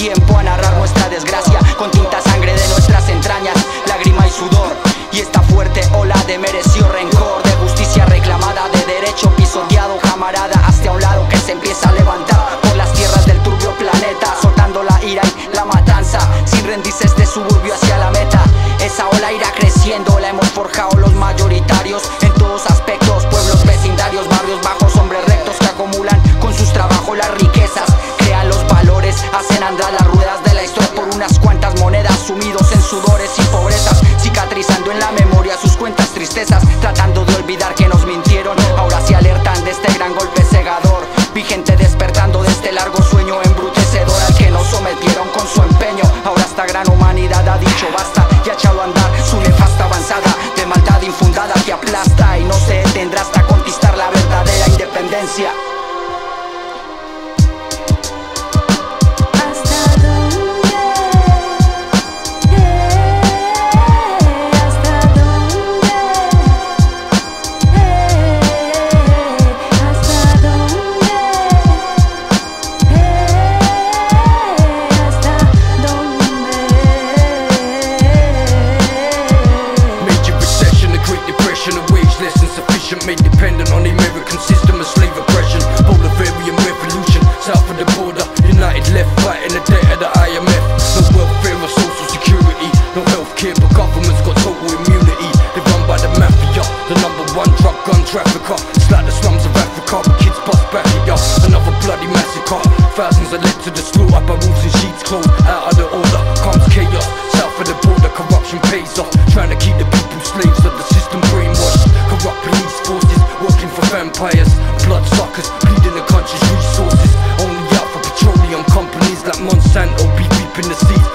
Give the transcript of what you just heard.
tiempo a narrar nuestra desgracia Con tinta sangre de nuestras entrañas, lágrima y sudor Y esta fuerte ola de mereció rencor De justicia reclamada, de derecho pisoteado Camarada, hasta a un lado que se empieza a levantar Por las tierras del turbio planeta Soltando la ira y la matanza Sin rendirse este suburbio hacia la meta Esa ola irá creciendo, la hemos forjado los mayoritarios sufficient, made dependent on the American system of slave oppression. Bolivarian revolution, south of the border, united left fighting the debt of the IMF. No welfare or social security, no healthcare, but government's got total immunity. They run by the mafia, the number one drug gun trafficker. It's like the slums of Africa, with kids bust back ya. Another bloody massacre. Thousands are led to the slaughter by wolves in sheets clothed out of the order. Comes Blood suckers bleeding the country's resources. Only out for petroleum companies like Monsanto. Be reaping the seeds.